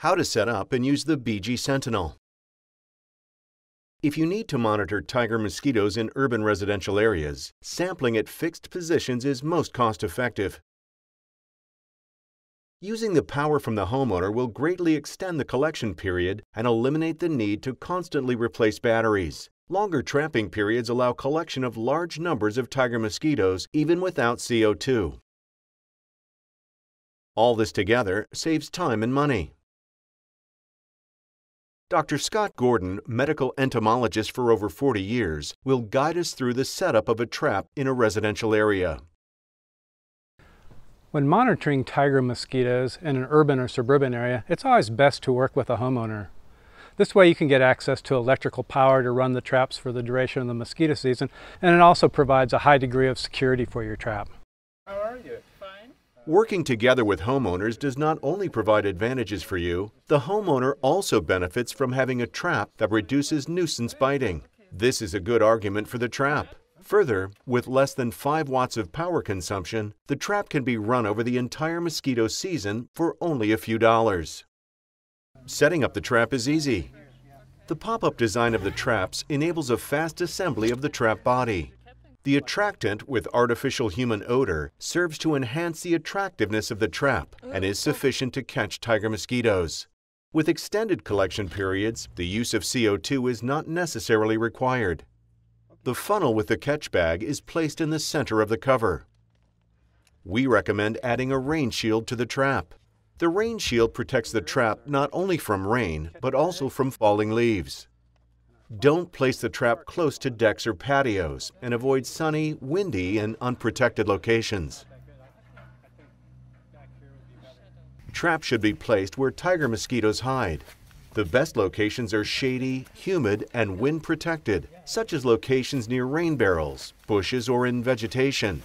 How to set up and use the BG Sentinel. If you need to monitor tiger mosquitoes in urban residential areas, sampling at fixed positions is most cost effective. Using the power from the homeowner will greatly extend the collection period and eliminate the need to constantly replace batteries. Longer trapping periods allow collection of large numbers of tiger mosquitoes even without CO2. All this together saves time and money. Dr. Scott Gordon, medical entomologist for over 40 years, will guide us through the setup of a trap in a residential area. When monitoring tiger mosquitoes in an urban or suburban area, it's always best to work with a homeowner. This way you can get access to electrical power to run the traps for the duration of the mosquito season, and it also provides a high degree of security for your trap. Working together with homeowners does not only provide advantages for you, the homeowner also benefits from having a trap that reduces nuisance biting. This is a good argument for the trap. Further, with less than 5 watts of power consumption, the trap can be run over the entire mosquito season for only a few dollars. Setting up the trap is easy. The pop-up design of the traps enables a fast assembly of the trap body. The attractant with artificial human odor serves to enhance the attractiveness of the trap and is sufficient to catch tiger mosquitoes. With extended collection periods, the use of CO2 is not necessarily required. The funnel with the catch bag is placed in the center of the cover. We recommend adding a rain shield to the trap. The rain shield protects the trap not only from rain, but also from falling leaves. Don't place the trap close to decks or patios and avoid sunny, windy, and unprotected locations. Traps should be placed where tiger mosquitoes hide. The best locations are shady, humid, and wind protected, such as locations near rain barrels, bushes, or in vegetation.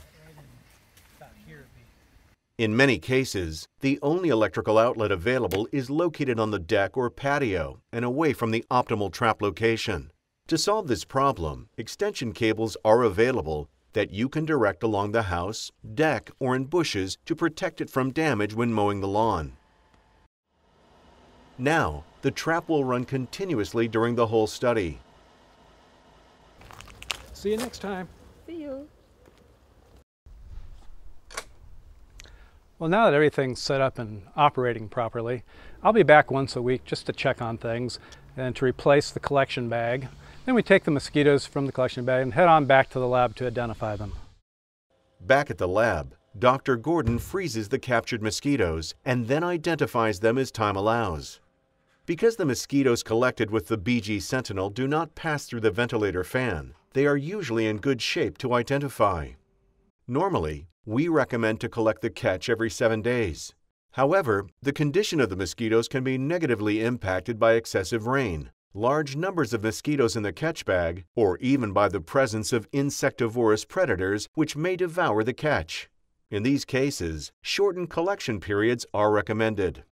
In many cases, the only electrical outlet available is located on the deck or patio and away from the optimal trap location. To solve this problem, extension cables are available that you can direct along the house, deck, or in bushes to protect it from damage when mowing the lawn. Now, the trap will run continuously during the whole study. See you next time. See you. Well, now that everything's set up and operating properly, I'll be back once a week just to check on things and to replace the collection bag. Then we take the mosquitoes from the collection bag and head on back to the lab to identify them. Back at the lab, Dr. Gordon freezes the captured mosquitoes and then identifies them as time allows. Because the mosquitoes collected with the BG Sentinel do not pass through the ventilator fan, they are usually in good shape to identify. Normally, we recommend to collect the catch every seven days. However, the condition of the mosquitoes can be negatively impacted by excessive rain, large numbers of mosquitoes in the catch bag, or even by the presence of insectivorous predators which may devour the catch. In these cases, shortened collection periods are recommended.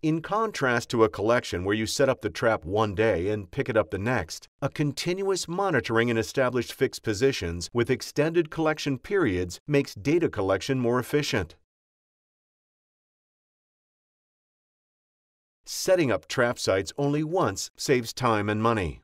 In contrast to a collection where you set up the trap one day and pick it up the next, a continuous monitoring in established fixed positions with extended collection periods makes data collection more efficient. Setting up trap sites only once saves time and money.